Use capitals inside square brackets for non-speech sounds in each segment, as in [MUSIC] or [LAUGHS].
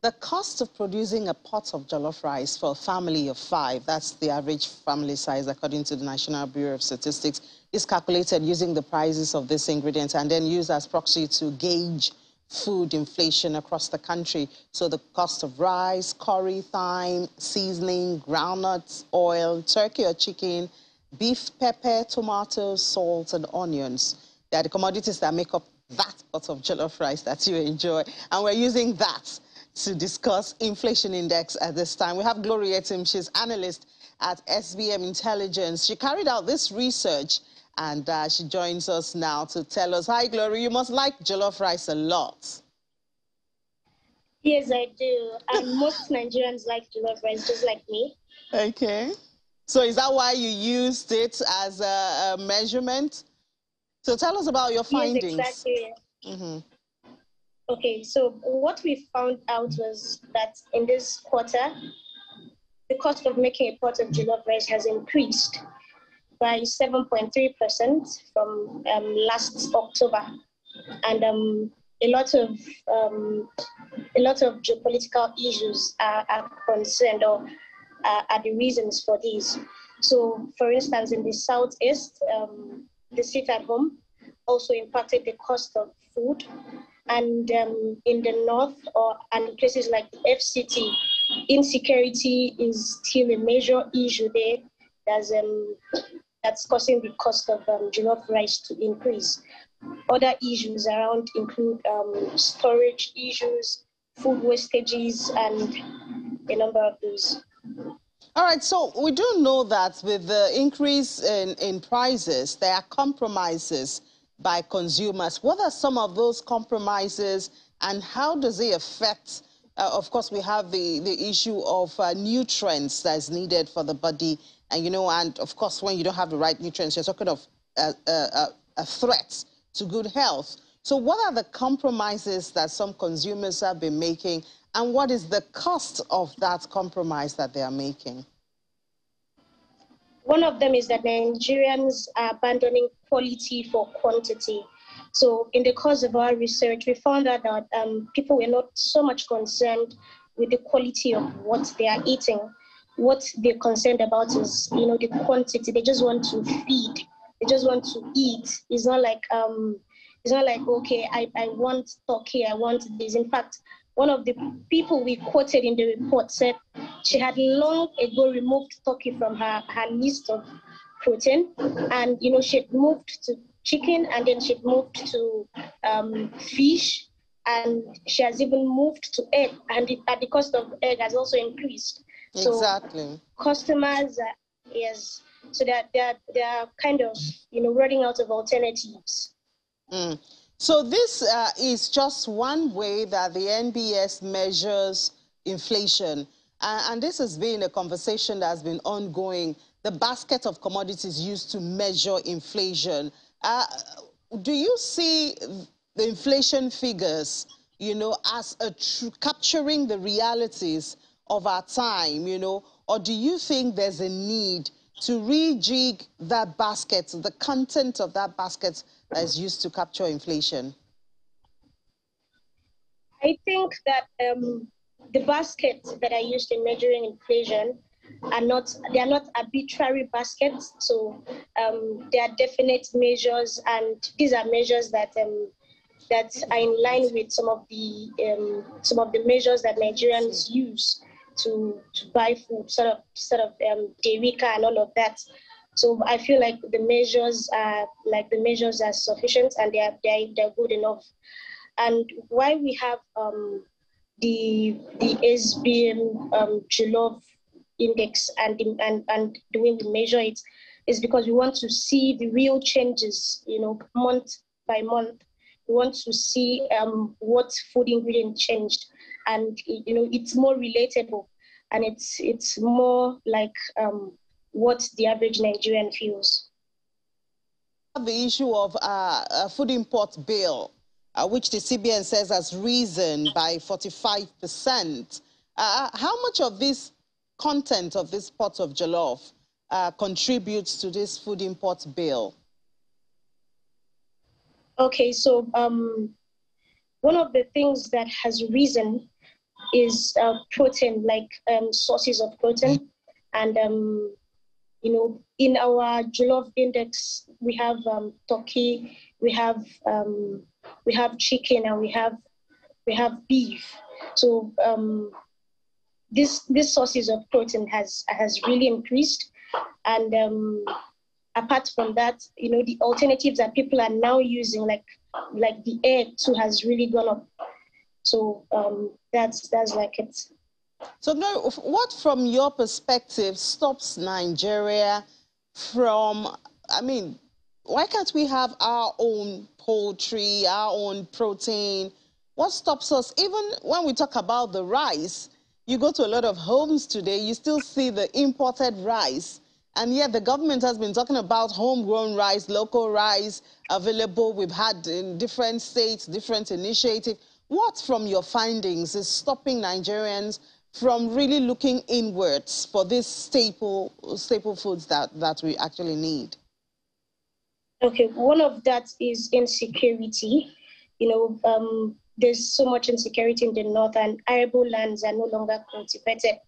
The cost of producing a pot of jollof rice for a family of five, that's the average family size according to the National Bureau of Statistics, is calculated using the prices of these ingredients and then used as proxy to gauge food inflation across the country. So the cost of rice, curry, thyme, seasoning, groundnuts, oil, turkey or chicken, beef, pepper, tomatoes, salt, and onions. They are the commodities that make up that pot of jollof rice that you enjoy. And we're using that to discuss inflation index at this time. We have Gloria Tim, she's analyst at SBM Intelligence. She carried out this research and uh, she joins us now to tell us. Hi, Gloria, you must like jollof rice a lot. Yes, I do. And [LAUGHS] most Nigerians like jollof rice, just like me. Okay. So is that why you used it as a, a measurement? So tell us about your findings. Yes, exactly. Mm -hmm. Okay, so what we found out was that in this quarter, the cost of making a pot of jollof rice has increased by 7.3% from um, last October. And um, a lot of um, a lot of geopolitical issues are, are concerned or uh, are the reasons for these. So, for instance, in the southeast, um, the sit at home also impacted the cost of food and um, in the north or and places like the FCT, insecurity is still a major issue there. That's um, that's causing the cost of um, jollof rice to increase. Other issues around include um, storage issues, food wastages, and a number of those. All right, so we do know that with the increase in, in prices, there are compromises by consumers. What are some of those compromises and how does it affect, uh, of course, we have the, the issue of uh, nutrients that's needed for the body. And, you know, and of course, when you don't have the right nutrients, you're talking of a, a, a threat to good health. So what are the compromises that some consumers have been making and what is the cost of that compromise that they are making? One of them is that Nigerians are abandoning quality for quantity. So, in the course of our research, we found out that um, people were not so much concerned with the quality of what they are eating. What they're concerned about is, you know, the quantity. They just want to feed. They just want to eat. It's not like um, it's not like okay, I, I want turkey, I want this. In fact, one of the people we quoted in the report said she had long ago removed turkey from her, her list of protein. And, you know, she'd moved to chicken and then she'd moved to um, fish and she has even moved to egg and the, the cost of egg has also increased. So exactly. Customers, are, yes, so that they're, they're kind of, you know, running out of alternatives. Mm. So this uh, is just one way that the NBS measures inflation. Uh, and this has been a conversation that has been ongoing. The basket of commodities used to measure inflation. Uh, do you see the inflation figures, you know, as a capturing the realities of our time, you know, or do you think there's a need to rejig that basket, the content of that basket that is used to capture inflation? I think that um, the baskets that are used in measuring inflation are not they are not arbitrary baskets. So um, there are definite measures, and these are measures that um, that are in line with some of the um, some of the measures that Nigerians use to to buy food, sort of sort of um, Derica and all of that. So I feel like the measures are like the measures are sufficient and they are they're, they're good enough. And why we have um, the the SBM um, index and, and and the way we measure it is because we want to see the real changes, you know, month by month. We want to see um, what food ingredient changed, and you know, it's more relatable, and it's it's more like um, what the average Nigerian feels. The issue of uh, a food import bill, uh, which the CBN says has risen by 45%. Uh, how much of this content of this pot of jollof uh, contributes to this food import bill? Okay, so um, one of the things that has risen is uh, protein, like um, sources of protein. And, um, you know, in our Jollof index, we have um, turkey, we have um, we have chicken, and we have we have beef. So um, this this sources of protein has has really increased, and um, apart from that, you know, the alternatives that people are now using, like like the egg too, has really gone up. So um, that's that's like it. So, what from your perspective stops Nigeria from? I mean, why can't we have our own poultry, our own protein? What stops us? Even when we talk about the rice, you go to a lot of homes today, you still see the imported rice. And yet the government has been talking about homegrown rice, local rice available. We've had in different states, different initiatives. What from your findings is stopping Nigerians from really looking inwards for these staple, staple foods that, that we actually need? Okay, one of that is insecurity. You know, um, there's so much insecurity in the north, and arable lands are no longer cultivated.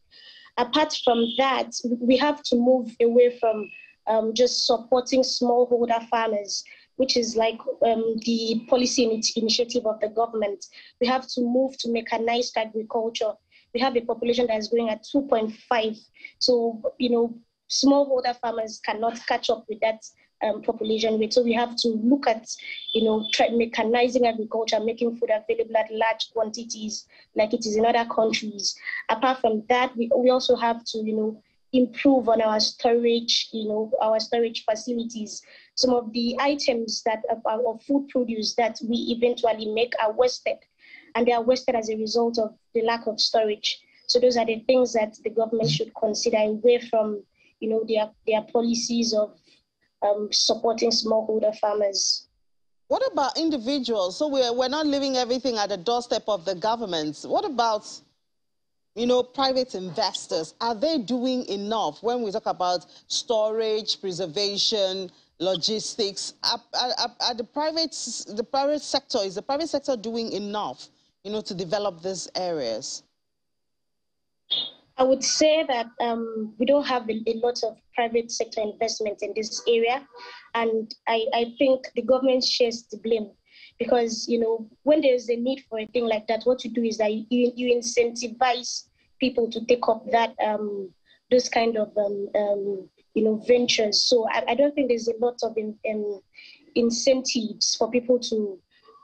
Apart from that, we have to move away from um, just supporting smallholder farmers, which is like um, the policy initiative of the government. We have to move to mechanized agriculture. We have a population that is growing at 2.5. So, you know, smallholder farmers cannot catch up with that um, population rate. So we have to look at, you know, mechanizing agriculture, making food available at large quantities like it is in other countries. Apart from that, we, we also have to, you know, improve on our storage, you know, our storage facilities. Some of the items that are food produce that we eventually make are wasted, and they are wasted as a result of the lack of storage. So those are the things that the government should consider away from, you know, their their policies of um, supporting smallholder farmers. What about individuals? So we're, we're not leaving everything at the doorstep of the government. What about, you know, private investors? Are they doing enough when we talk about storage, preservation, logistics? Are, are, are the, private, the private sector, is the private sector doing enough, you know, to develop these areas? I would say that um, we don't have a, a, lot of private sector investment in this area. And I, I think the government shares the blame because, you know, when there's a need for a thing like that, what you do is that you, you incentivize people to take up that, um, those kind of, um, um, you know, ventures. So I, I, don't think there's a lot of in, in incentives for people to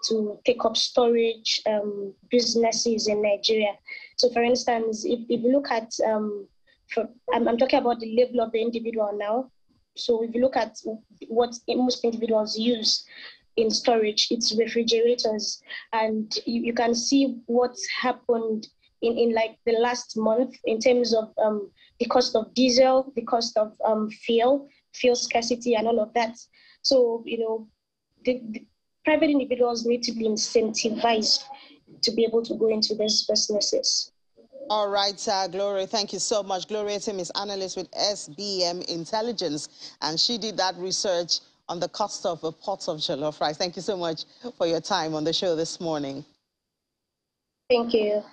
to take up storage um, businesses in Nigeria. So, for instance, if, if you look at, um, for, I'm, I'm talking about the level of the individual now. So, if you look at what most individuals use in storage, it's refrigerators, and you, you can see what's happened in, in like the last month in terms of um, the cost of diesel, the cost of um, fuel, fuel scarcity, and all of that. So, you know, the, the private individuals need to be incentivized to be able to go into these businesses. All right, uh, Gloria, thank you so much. Gloria Tim is analyst with SBM Intelligence, and she did that research on the cost of a pot of jollof rice. Thank you so much for your time on the show this morning. Thank you.